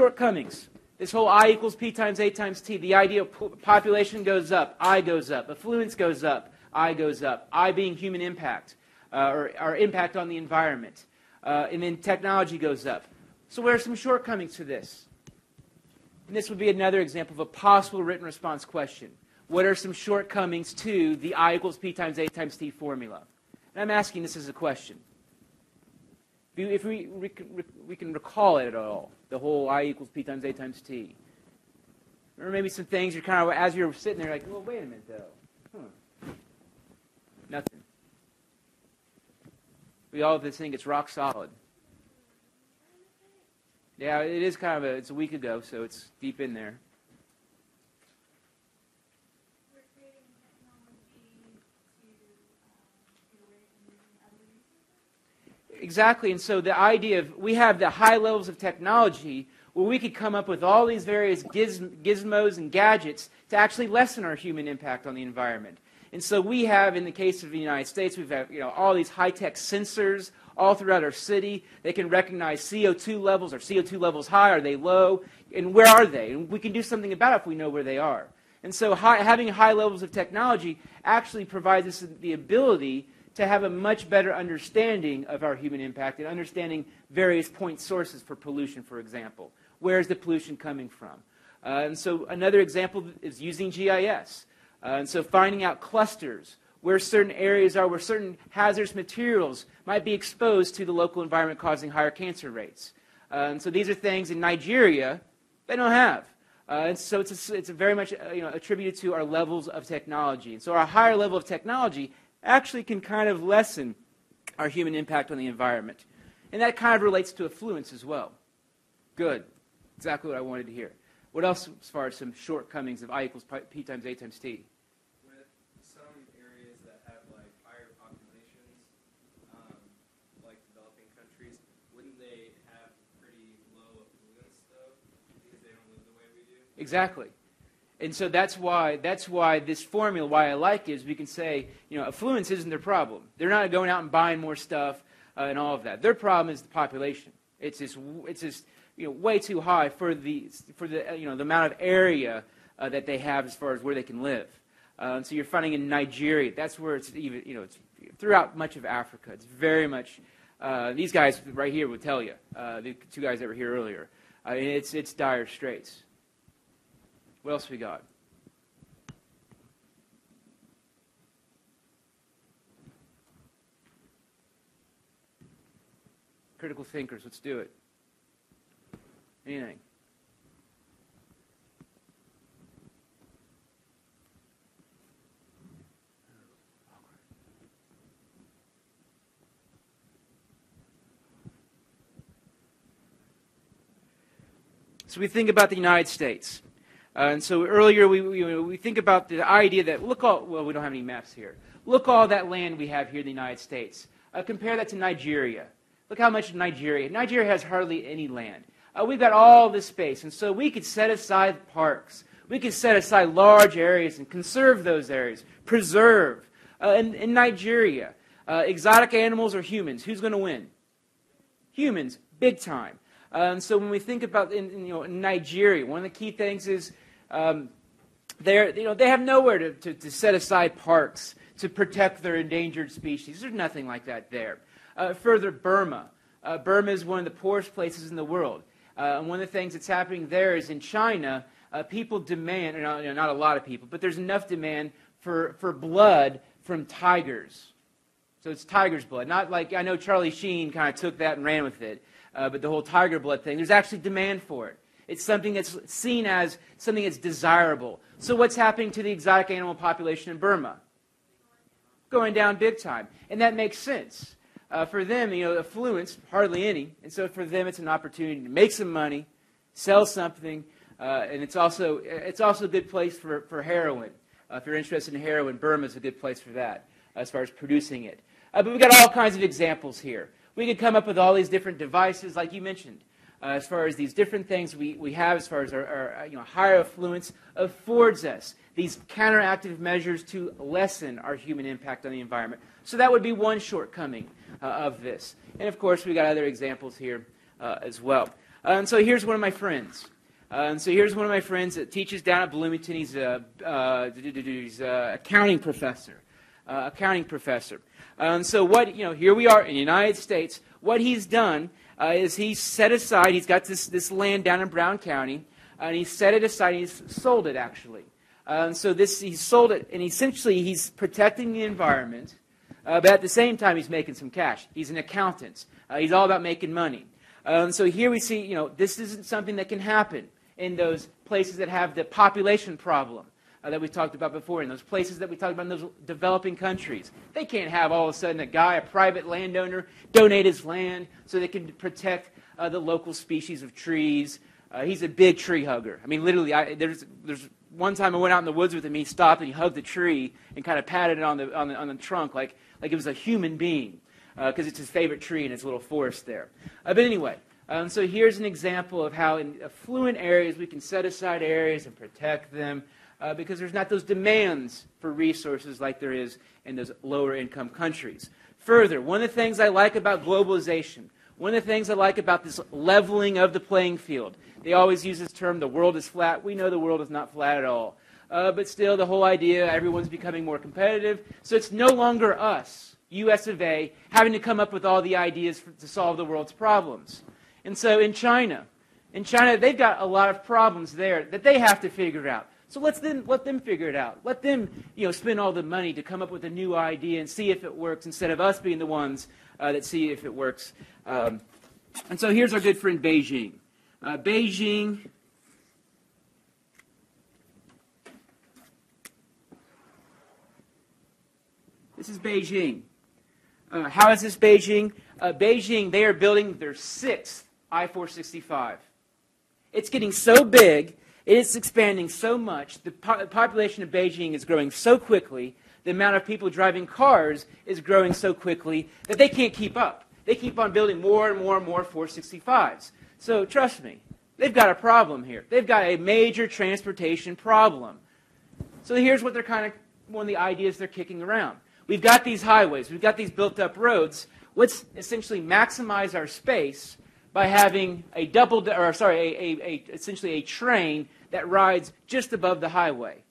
shortcomings. This whole I equals P times A times T, the idea of population goes up, I goes up, affluence goes up, I goes up, I being human impact, uh, or, or, impact on the environment. Uh, and then technology goes up. So, what are some shortcomings to this? And this would be another example of a possible written response question. What are some shortcomings to the I equals P times A times T formula? And I'm asking this as a question. If we, we, can recall it at all, the whole I equals P times A times T. Or maybe some things you're kind of, as you're sitting there, like, well, wait a minute, though. Huh. Nothing. We all this thing, it's rock solid. Yeah, it is kind of a, it's a week ago, so it's deep in there. Exactly, and so the idea of we have the high levels of technology where we could come up with all these various gizmos and gadgets to actually lessen our human impact on the environment. And so we have, in the case of the United States, we've had you know, all these high-tech sensors all throughout our city. They can recognize CO2 levels. Are CO2 levels high? Are they low? And where are they? And we can do something about it if we know where they are. And so high, having high levels of technology actually provides us the ability to have a much better understanding of our human impact and understanding various point sources for pollution, for example. Where is the pollution coming from? Uh, and so another example is using GIS. Uh, and so finding out clusters where certain areas are, where certain hazardous materials might be exposed to the local environment causing higher cancer rates. Uh, and so these are things in Nigeria they don't have. Uh, and so it's, a, it's a very much uh, you know, attributed to our levels of technology. And so our higher level of technology actually can kind of lessen our human impact on the environment. And that kind of relates to affluence as well. Good. Exactly what I wanted to hear. What else as far as some shortcomings of I equals P times A times T? With some areas that have like higher populations, um like developing countries, wouldn't they have pretty low affluence though, because they don't live the way we do? Exactly. And so that's why that's why this formula, why I like it, is we can say, you know, affluence isn't their problem. They're not going out and buying more stuff uh, and all of that. Their problem is the population. It's just it's just you know way too high for the for the you know the amount of area uh, that they have as far as where they can live. Uh, so you're finding in Nigeria, that's where it's even you know it's throughout much of Africa. It's very much uh, these guys right here would tell you uh, the two guys that were here earlier. Uh, it's it's dire straits. What else we got? Critical thinkers, let's do it. Anything. So we think about the United States. Uh, and so earlier we, we, we, think about the idea that look all, well, we don't have any maps here. Look all that land we have here in the United States. Uh, compare that to Nigeria. Look how much Nigeria. Nigeria has hardly any land. Uh, we've got all this space. And so we could set aside parks. We could set aside large areas and conserve those areas, preserve. Uh, in, in, Nigeria, uh, exotic animals or humans? Who's going to win? Humans, big time. Uh, and so when we think about in, in, you know, Nigeria, one of the key things is um, they're, you know, they have nowhere to, to, to, set aside parks to protect their endangered species. There's nothing like that there. Uh, further, Burma. Uh, Burma is one of the poorest places in the world. Uh, and one of the things that's happening there is in China, uh, people demand, you know, not a lot of people, but there's enough demand for, for blood from tigers. So it's tiger's blood. Not like, I know Charlie Sheen kind of took that and ran with it uh, but the whole tiger blood thing, there's actually demand for it. It's something that's seen as something that's desirable. So, what's happening to the exotic animal population in Burma? Going down big time. And that makes sense. Uh, for them, you know, affluence, hardly any. And so, for them, it's an opportunity to make some money, sell something, uh, and it's also, it's also a good place for, for heroin. Uh, if you're interested in heroin, Burma is a good place for that, as far as producing it. Uh, but we've got all kinds of examples here. We could come up with all these different devices, like you mentioned, uh, as far as these different things we, we have, as far as our, our you know, higher affluence affords us these counteractive measures to lessen our human impact on the environment. So that would be one shortcoming uh, of this. And of course, we've got other examples here uh, as well. Uh, and so here's one of my friends. Uh, and so here's one of my friends that teaches down at Bloomington. He's a uh, he's a accounting professor. Uh, accounting professor. and so what you know, here we are in the United States. What he's done uh, is he's set aside. He's got this this land down in Brown County, and he set it aside. He's sold it actually. and so this he sold it, and essentially he's protecting the environment. Uh, but at the same time, he's making some cash. He's an accountant. Uh, he's all about making money. Um, so here we see, you know, this isn't something that can happen in those places that have the population problem uh, that we talked about before, in those places that we talked about in those developing countries. They can't have all of a sudden a guy, a private landowner, donate his land so they can protect uh, the local species of trees. Uh, he's a big tree hugger. I mean, literally, I, there's, there's one time I went out in the woods with him. He stopped and he hugged the tree and kind of patted it on the, on the, on the trunk like, like it was a human being because uh, it's his favorite tree in his little forest there. Uh, but anyway, um, so here's an example of how in affluent areas we can set aside areas and protect them uh, because there's not those demands for resources like there is in those lower income countries. Further, one of the things I like about globalization, one of the things I like about this leveling of the playing field, they always use this term, the world is flat. We know the world is not flat at all. Uh, but still, the whole idea, everyone's becoming more competitive. So it's no longer us US of A, having to come up with all the ideas for, to solve the world's problems. And so in China, in China, they've got a lot of problems there that they have to figure out. So let's them, let them figure it out. Let them you know, spend all the money to come up with a new idea and see if it works instead of us being the ones uh, that see if it works. Um, and so here's our good friend Beijing. Uh, Beijing. This is Beijing. Uh, how is this Beijing? Uh, Beijing, they are building their sixth I 465. It's getting so big, it's expanding so much, the po- population of Beijing is growing so quickly, the amount of people driving cars is growing so quickly that they can't keep up. They keep on building more and more and more 465s. So trust me, they've got a problem here. They've got a major transportation problem. So here's what they're kind of one of the ideas they're kicking around. We've got these highways, we've got these built up roads. Let's essentially maximize our space by having a double, or sorry, a, a, a, essentially a train that rides just above the highway.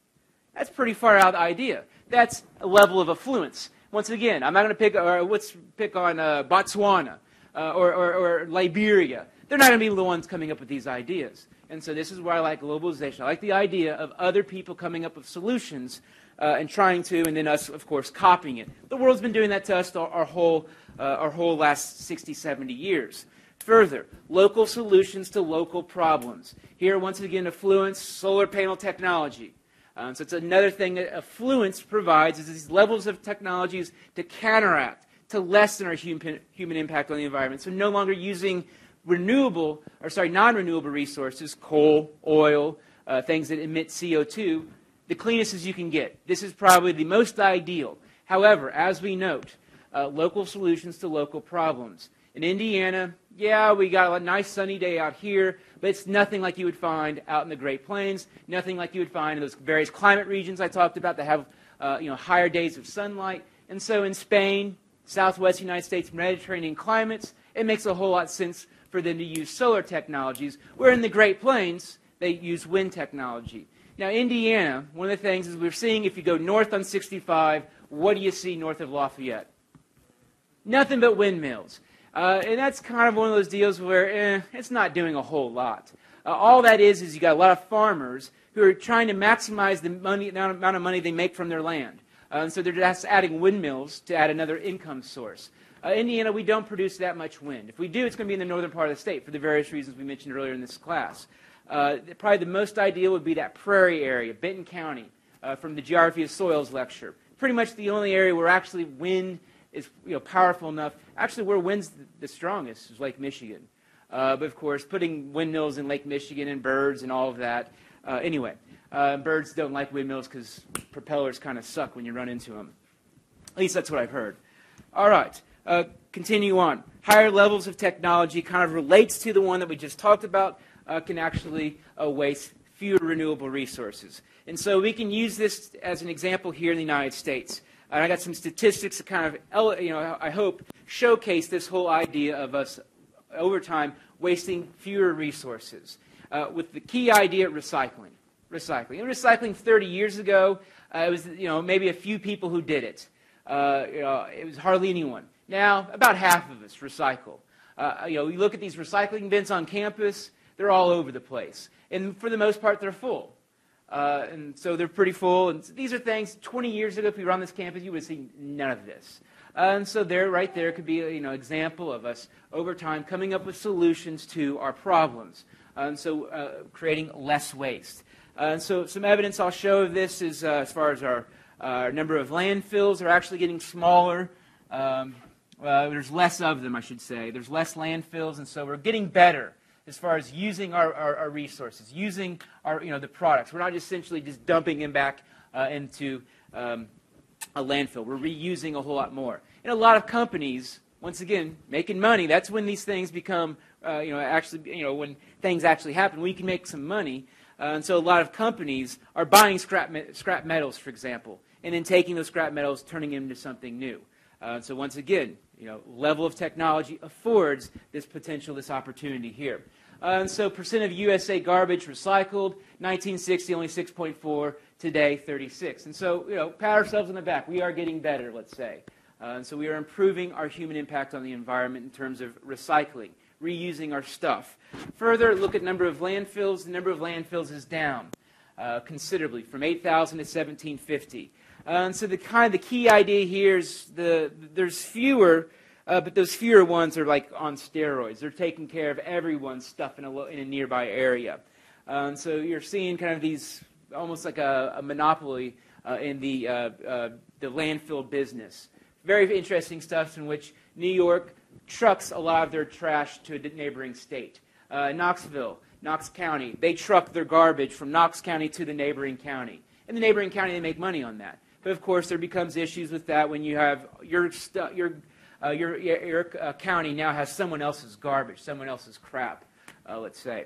That's pretty far out idea. That's a level of affluence. Once again, I'm not going to pick, or let's pick on uh, Botswana uh, or, or, or Liberia. They're not going to be the ones coming up with these ideas. And so this is why I like globalization. I like the idea of other people coming up with solutions uh, and trying to, and then us, of course, copying it. The world's been doing that to us our, whole, uh, our whole last 60, 70 years. Further, local solutions to local problems. Here, once again, affluence, solar panel technology. Um, so it's another thing that affluence provides is these levels of technologies to counteract, to lessen our human, human impact on the environment. So no longer using renewable, or sorry, non-renewable resources, coal, oil, uh, things that emit CO2, the cleanest as you can get. This is probably the most ideal. However, as we note, uh, local solutions to local problems. In Indiana, yeah, we got a nice sunny day out here, but it's nothing like you would find out in the Great Plains, nothing like you would find in those various climate regions I talked about that have uh, you know, higher days of sunlight. And so in Spain, southwest United States, Mediterranean climates, it makes a whole lot of sense for them to use solar technologies, where in the Great Plains, they use wind technology. Now, Indiana, one of the things is we're seeing if you go north on 65, what do you see north of Lafayette? Nothing but windmills. Uh, and that's kind of one of those deals where eh, it's not doing a whole lot. Uh, all that is is you got a lot of farmers who are trying to maximize the, money, amount of money they make from their land. Uh, and so they're just adding windmills to add another income source. Uh, Indiana, we don't produce that much wind. If we do, it's going to be in the northern part of the state for the various reasons we mentioned earlier in this class. Uh, probably the most ideal would be that prairie area, Benton County, uh, from the Geography of Soils lecture. Pretty much the only area where actually wind is you know, powerful enough. Actually, where wind's the strongest is Lake Michigan. Uh, but of course, putting windmills in Lake Michigan and birds and all of that. Uh, anyway, uh, birds don't like windmills because propellers kind of suck when you run into them. At least that's what I've heard. All right, uh, continue on. Higher levels of technology kind of relates to the one that we just talked about uh, can actually uh, waste fewer renewable resources. And so we can use this as an example here in the United States. And I got some statistics to kind of, you know, I hope showcase this whole idea of us over time wasting fewer resources. Uh, with the key idea of recycling. Recycling. And recycling 30 years ago, uh, it was you know, maybe a few people who did it. Uh, you know, it was hardly anyone. Now, about half of us recycle. Uh, you know, you look at these recycling bins on campus, they're all over the place. And for the most part, they're full. Uh, and so they're pretty full. And these are things, 20 years ago, if we were on this campus, you would seen none of this. Uh, and so there, right there, could be a you know, example of us over time coming up with solutions to our problems. Uh, and so uh, creating less waste. Uh, and so some evidence I'll show of this is uh, as far as our, our number of landfills are actually getting smaller. Um, there's less of them, I should say. There's less landfills, and so we're getting better as far as using our, our, our, resources, using our, you know, the products. We're not essentially just dumping them back uh, into um, a landfill. We're reusing a whole lot more. And a lot of companies, once again, making money, that's when these things become, uh, you know, actually, you know, when things actually happen, we can make some money. Uh, and so a lot of companies are buying scrap, me- scrap metals, for example, and then taking those scrap metals, turning them into something new. Uh, so once again, you know, level of technology affords this potential, this opportunity here. Uh, and so percent of USA garbage recycled, 1960 only 6.4, today 36. And so, you know, pat ourselves on the back. We are getting better, let's say. Uh, and so we are improving our human impact on the environment in terms of recycling, reusing our stuff. Further, look at number of landfills. The number of landfills is down uh, considerably from 8,000 to 1750. Uh, and so the kind of the key idea here is the there's fewer uh, but those fewer ones are like on steroids. They're taking care of everyone's stuff in a, in a nearby area. Um, so you're seeing kind of these almost like a, a monopoly uh, in the, uh, uh, the landfill business. Very interesting stuff in which New York trucks a lot of their trash to a neighboring state. Uh, Knoxville, Knox County, they truck their garbage from Knox County to the neighboring county. In the neighboring county, they make money on that. But of course, there becomes issues with that when you have your, stu- your uh, your, your uh, county now has someone else's garbage, someone else's crap, uh, let's say.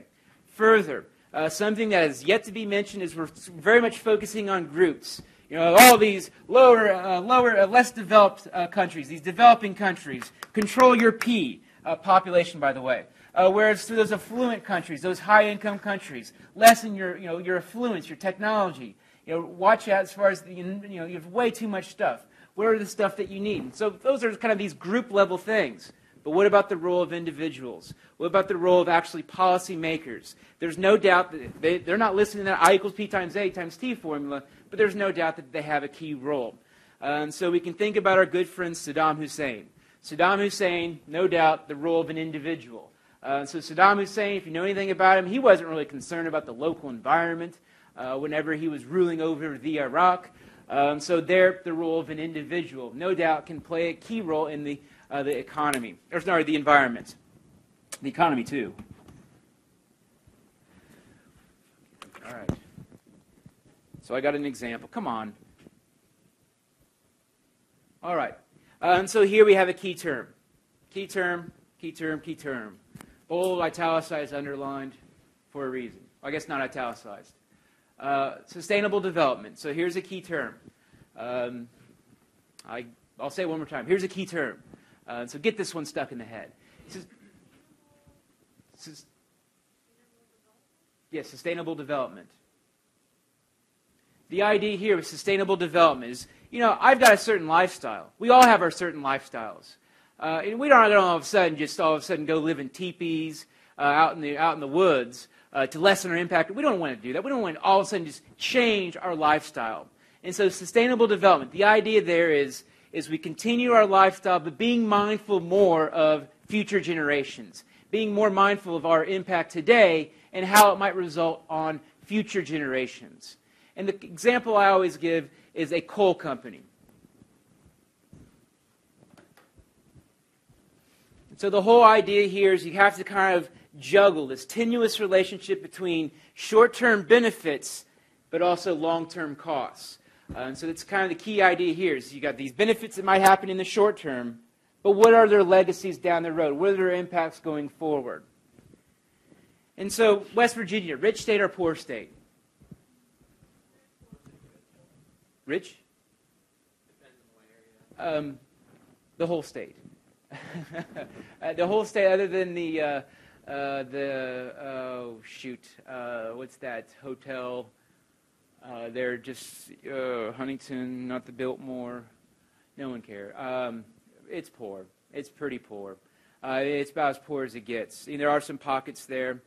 Further, uh, something that is yet to be mentioned is we're very much focusing on groups. You know, all these lower, uh, lower, uh, less developed countries, these developing countries, control your P, population, by the way. whereas to those affluent countries, those high-income countries, lessen your, you know, your affluence, your technology. You know, watch out as far as the, you know, you have way too much stuff. What are the stuff that you need? So those are kind of these group level things. But what about the role of individuals? What about the role of actually policymakers? There's no doubt that they, they're not listening to that I equals P times A times T formula, but there's no doubt that they have a key role. And so we can think about our good friend Saddam Hussein. Saddam Hussein, no doubt, the role of an individual. Uh, so Saddam Hussein, if you know anything about him, he wasn't really concerned about the local environment uh, whenever he was ruling over the Iraq. Um, so there, the role of an individual, no doubt, can play a key role in the, uh, the economy, or sorry, the environment, the economy too. All right. So I got an example. Come on. All right. And so here we have a key term. Key term, key term, key term. Bold, italicized, underlined for a reason. I guess not italicized. Uh, sustainable development. So here's a key term. Um, I, will say it one more time. Here's a key term. Uh, so get this one stuck in the head. Yes, sustainable development. The idea here with sustainable development is, you know, I've got a certain lifestyle. We all have our certain lifestyles. Uh, and we don't, don't all of a sudden just all of a sudden go live in teepees uh, out, in the, out in the woods uh, to lessen our impact. We don't want to do that. We don't want to all of a sudden just change our lifestyle. And so, sustainable development, the idea there is, is we continue our lifestyle, but being mindful more of future generations, being more mindful of our impact today and how it might result on future generations. And the example I always give is a coal company. So the whole idea here is you have to kind of juggle this tenuous relationship between short term benefits but also long term costs. Uh, and so that's kind of the key idea here is you got these benefits that might happen in the short term, but what are their legacies down the road? What are their impacts going forward? And so, West Virginia, rich state or poor state? Rich? Um, the whole state. uh, the whole state, other than the uh, uh, the oh shoot, uh, what's that hotel? Uh, they're just uh, Huntington, not the Biltmore. No one cares. Um, it's poor. It's pretty poor. Uh, it's about as poor as it gets. there are some pockets there.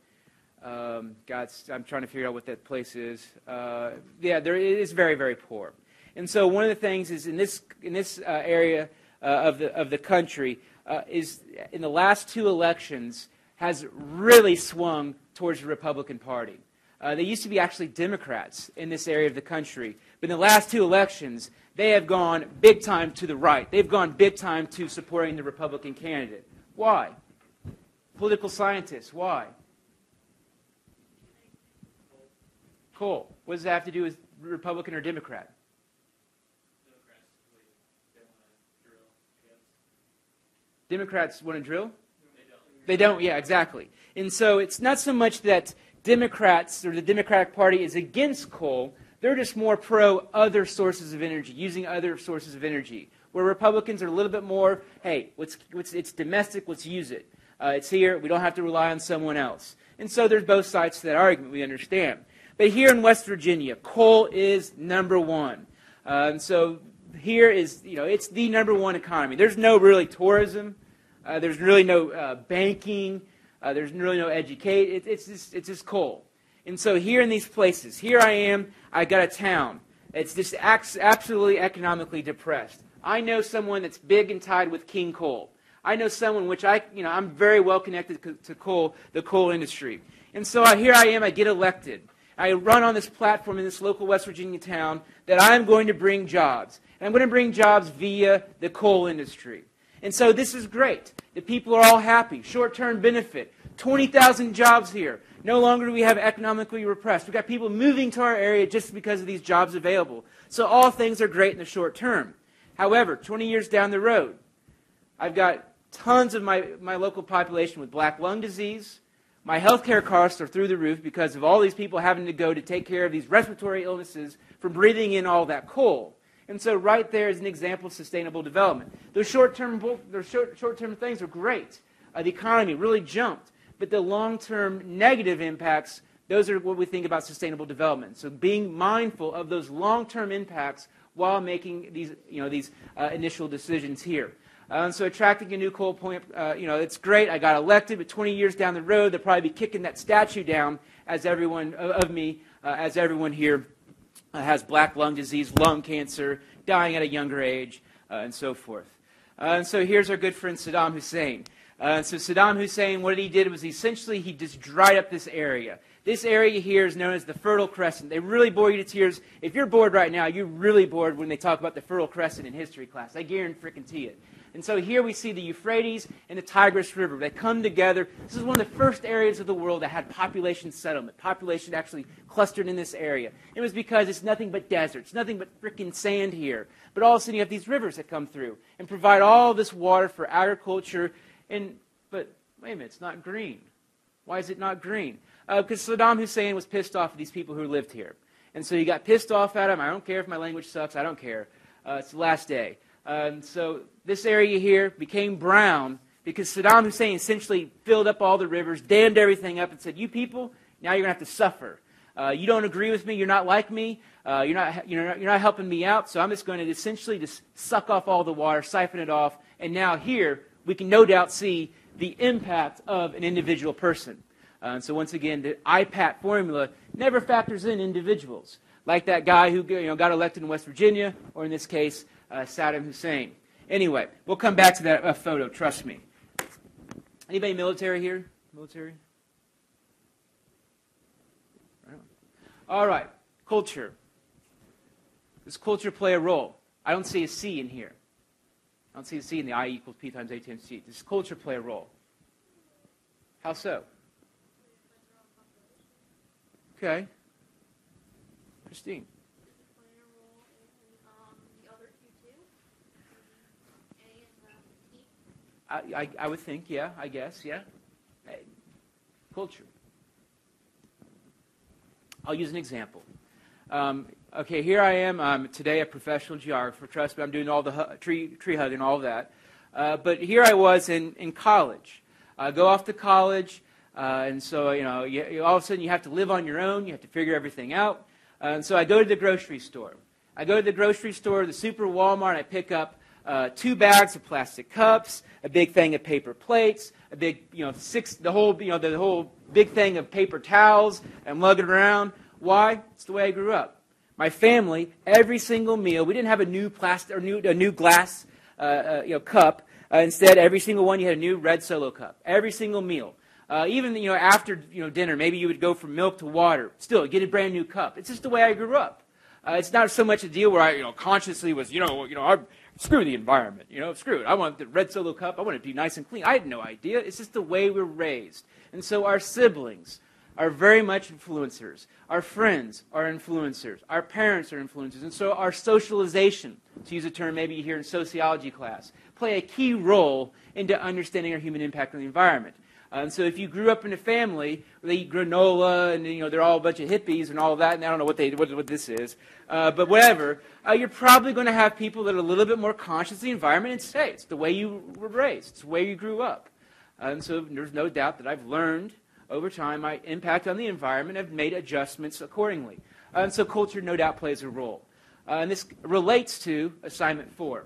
Um, God's, I'm trying to figure out what that place is. Uh, yeah, there it is very, very poor. And so one of the things is in this in this area of the of the country is in the last two elections has really swung towards the Republican Party. Uh, they used to be actually Democrats in this area of the country, but in the last two elections, they have gone big time to the right. They've gone big time to supporting the Republican candidate. Why? Political scientists, why? Cool. What does that have to do with Republican or Democrat? Democrats want to drill? They don't. Yeah, exactly. And so it's not so much that Democrats or the Democratic Party is against coal, they're just more pro other sources of energy, using other sources of energy. Where Republicans are a little bit more, hey, it's domestic, let's use it. Uh, it's here, we don't have to rely on someone else. And so there's both sides to that argument, we understand. But here in West Virginia, coal is number one. Uh, and so here is, you know, it's the number one economy. There's no really tourism. Uh, there's really no uh, banking. Uh, there's really no educate. It, it's, just, it's just coal. And so here in these places, here I am, I got a town. It's just absolutely economically depressed. I know someone that's big and tied with King Coal. I know someone which I, you know, I'm very well connected to coal, the coal industry. And so here I am, I get elected. I run on this platform in this local West Virginia town that I'm going to bring jobs. And I'm going to bring jobs via the coal industry. And so this is great. The people are all happy. Short term benefit. 20,000 jobs here. No longer do we have economically repressed. We've got people moving to our area just because of these jobs available. So all things are great in the short term. However, 20 years down the road, I've got tons of my, my local population with black lung disease. My healthcare costs are through the roof because of all these people having to go to take care of these respiratory illnesses from breathing in all that coal. And so, right there is an example of sustainable development. Those short-term, those short, things are great. Uh, the economy really jumped, but the long-term negative impacts, those are what we think about sustainable development. So, being mindful of those long-term impacts while making these, you know, these uh, initial decisions here. And so attracting a new coal plant, uh, you know, it's great. I got elected, but 20 years down the road, they'll probably be kicking that statue down as everyone of me, uh, as everyone here has black lung disease, lung cancer, dying at a younger age, uh, and so forth. Uh, and so here's our good friend Saddam Hussein. Uh, so Saddam Hussein, what he did was essentially he just dried up this area. This area here is known as the Fertile Crescent. They really bore you to tears. If you're bored right now, you're really bored when they talk about the Fertile Crescent in history class. I guarantee it. And so here we see the Euphrates and the Tigris River. They come together. This is one of the first areas of the world that had population settlement. Population actually clustered in this area. It was because it's nothing but deserts, nothing but freaking sand here. But all of a sudden you have these rivers that come through and provide all this water for agriculture. And but wait a minute, it's not green. Why is it not green? Uh, because Saddam Hussein was pissed off at these people who lived here. And so he got pissed off at him. I don't care if my language sucks. I don't care. Uh, it's the last day. And so this area here became brown because Saddam Hussein essentially filled up all the rivers, dammed everything up, and said, You people, now you're going to have to suffer. Uh, you don't agree with me. You're not like me. Uh, you're, not, you're, not, you're not helping me out. So I'm just going to essentially just suck off all the water, siphon it off. And now here, we can no doubt see the impact of an individual person. Uh, so once again, the IPAT formula never factors in individuals, like that guy who you know, got elected in West Virginia, or in this case, uh, Saddam Hussein. Anyway, we'll come back to that uh, photo, trust me. Anybody military here? Military? All right, culture. Does culture play a role? I don't see a C in here. I don't see a C in the I equals P times A times C. Does culture play a role? How so? Okay. Christine. I, I, I would think, yeah, I guess, yeah. Hey, culture. I'll use an example. Um, okay, here I am um, today, a professional geographer. Trust me, I'm doing all the hu- tree, tree hugging, all of that. Uh, but here I was in, in college. I go off to college. Uh, and so, you know, you, you, all of a sudden you have to live on your own. You have to figure everything out. Uh, and so I go to the grocery store. I go to the grocery store, the super Walmart, I pick up uh, two bags of plastic cups, a big thing of paper plates, a big, you know, six, the whole, you know, the whole big thing of paper towels, and lug it around. Why? It's the way I grew up. My family, every single meal, we didn't have a new plastic or new, a new glass, uh, uh, you know, cup. Uh, instead, every single one you had a new red solo cup. Every single meal. Uh, even you know after you know dinner, maybe you would go from milk to water. Still, get a brand new cup. It's just the way I grew up. Uh, it's not so much a deal where I you know consciously was you know you know I, screw the environment. You know screw it. I want the red solo cup. I want it to be nice and clean. I had no idea. It's just the way we're raised. And so our siblings are very much influencers. Our friends are influencers. Our parents are influencers. And so our socialization, to use a term maybe you hear in sociology class, play a key role into understanding our human impact on the environment. And so if you grew up in a family where they eat granola and you know they're all a bunch of hippies and all that, and I don't know what they what, what this is, uh, but whatever, uh, you're probably going to have people that are a little bit more conscious of the environment and say it's the way you were raised, it's the way you grew up. And so there's no doubt that I've learned over time my impact on the environment. I've made adjustments accordingly. And so culture no doubt plays a role. Uh, and this relates to assignment four.